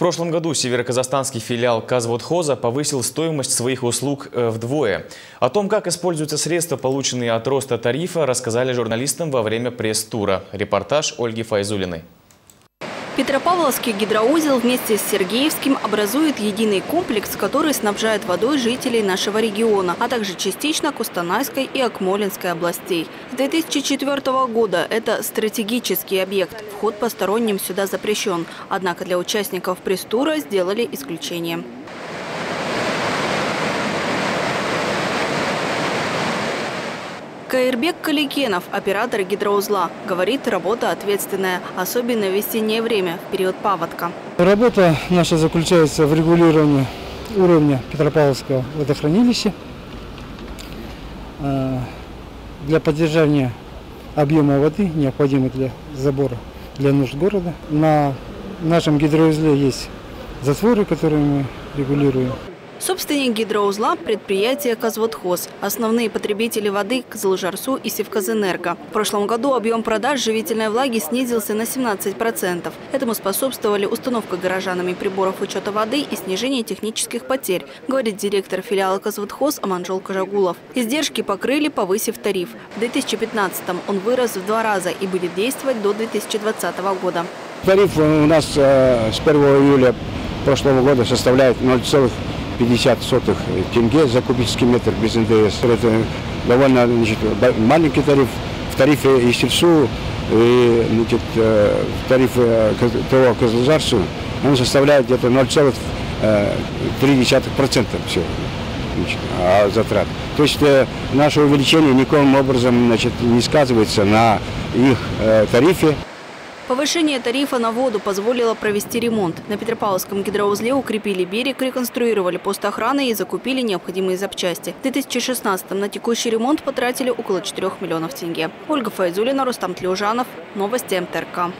прошлом году североказахстанский филиал Казводхоза повысил стоимость своих услуг э, вдвое. О том, как используются средства, полученные от роста тарифа, рассказали журналистам во время пресс-тура. Репортаж Ольги Файзулиной. Петропавловский гидроузел вместе с Сергеевским образует единый комплекс, который снабжает водой жителей нашего региона, а также частично Кустанайской и Акмолинской областей. С 2004 года это стратегический объект. Вход посторонним сюда запрещен. Однако для участников пресс-тура сделали исключение. Каирбек Каликенов, оператор гидроузла, говорит, работа ответственная, особенно в весеннее время, в период паводка. Работа наша заключается в регулировании уровня Петропавловского водохранилища э, для поддержания объема воды, необходимый для забора для нужд города. На нашем гидроузле есть затворы, которые мы регулируем. Собственник гидроузла – предприятие «Казводхоз». Основные потребители воды – Кызылжарсу и Севказэнерго. В прошлом году объем продаж живительной влаги снизился на 17%. Этому способствовали установка горожанами приборов учета воды и снижение технических потерь, говорит директор филиала «Казводхоз» Аманжол Кажагулов. Издержки покрыли, повысив тариф. В 2015-м он вырос в два раза и будет действовать до 2020 года. Тариф у нас э, с 1 июля прошлого года составляет 0,5 50 сотых тенге за кубический метр без НДС. Это довольно значит, маленький тариф. В тарифе Исельсу и значит, э, в тарифе э, ТО Козлозарсу он составляет где-то 0,3% всего значит, а затрат. То есть э, наше увеличение никоим образом значит, не сказывается на их тарифе. Повышение тарифа на воду позволило провести ремонт. На Петропавловском гидроузле укрепили берег, реконструировали пост охраны и закупили необходимые запчасти. В 2016-м на текущий ремонт потратили около 4 миллионов тенге. Ольга Файзулина, Рустам Тлеужанов. Новости МТРК.